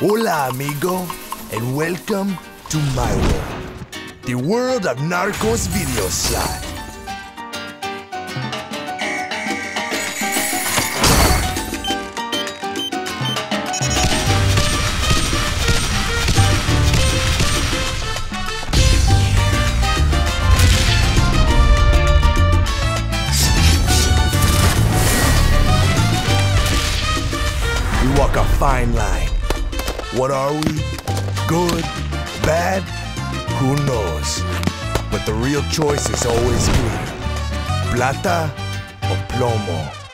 Hola, amigo, and welcome to my world, the world of Narcos Video Slot. We walk a fine line. What are we? Good? Bad? Who knows? But the real choice is always clear. Plata or plomo.